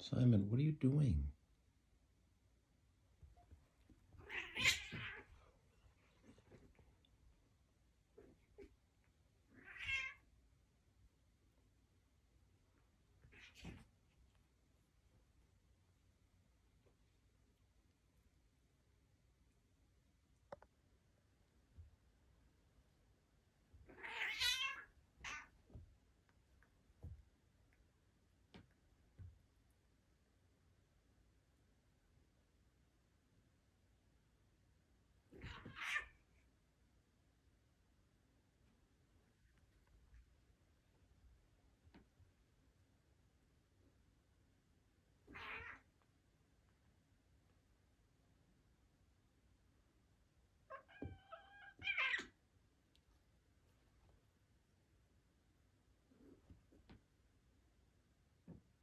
Simon, what are you doing?